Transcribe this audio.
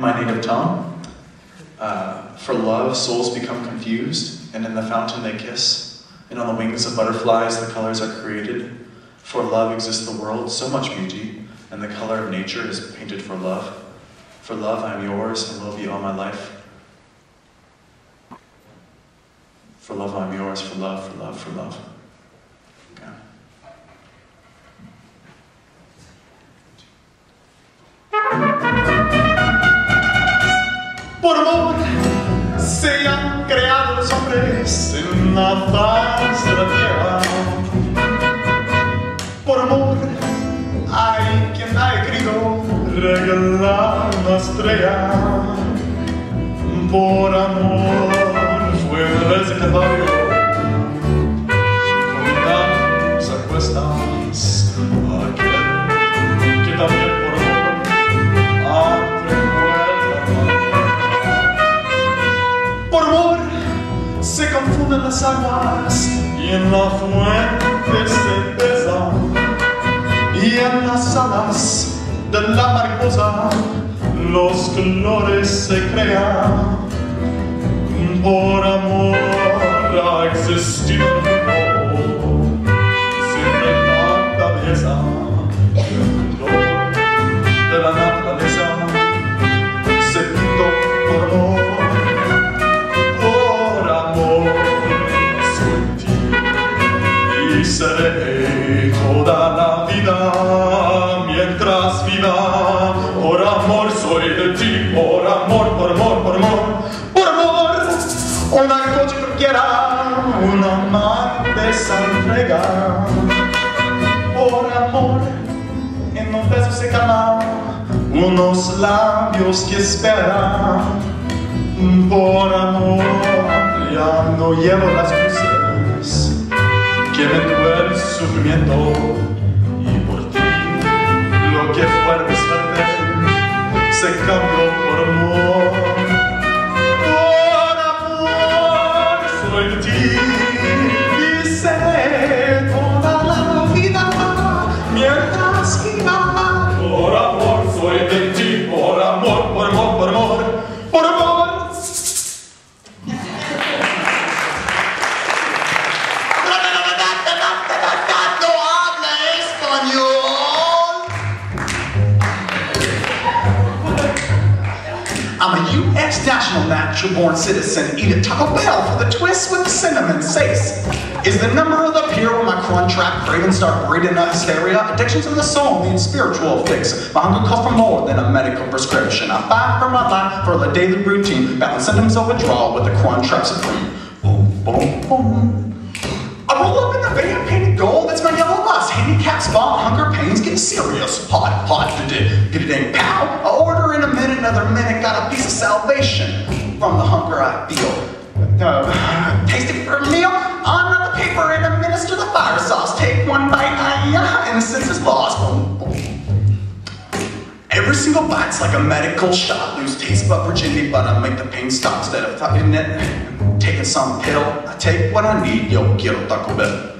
my native tongue. Uh, for love, souls become confused, and in the fountain they kiss. And on the wings of butterflies, the colors are created. For love exists the world, so much beauty, and the color of nature is painted for love. For love, I am yours and will be all my life. For love, I am yours, for love, for love, for love. Okay. Por amor se han creado los hombres en la faz de la tierra. Por amor hay quien ha querido regalar una estrella. Por amor fue ese calvario las aguas y en la fuente se besan y en las alas de la mariposa los colores se crean. Por amor seré toda la vida mientras viva. Por amor soy de ti, por amor, por amor, por amor, por amor. Una noche cualquiera, un amante se entrega. Por amor, en un beso se calma unos labios que esperan por amor ya no llevo las cruces que me sufrimiento. Y por ti lo que fue mi suerte se cambió I'm a U.S. national natural born citizen. Eat a Taco Bell for the twist with the cinnamon. Sace is the number of the pier where my Crunchwrap cravings start breeding a hysteria. Addictions of the soul need spiritual fix. My hunger calls for more than a medical prescription. I fight for my life for the daily routine. Balance symptoms of withdrawal with the Crunchwrap supreme. Boom, boom, boom. I roll up in the van painted gold, that's my yellow bus. Handicap spot, hunger pains, get serious. Hot, hot, it, get it in, pow. Another minute, got a piece of salvation from the hunger I feel. Uh, taste it for a meal, unwrap the paper and administer the fire sauce. Take one bite, I, innocence is lost. Every single bite's like a medical shot. Lose taste but virginity, but I make the pain stop instead of tucking it. Taking some pill, I take what I need. Yo quiero Taco Bell.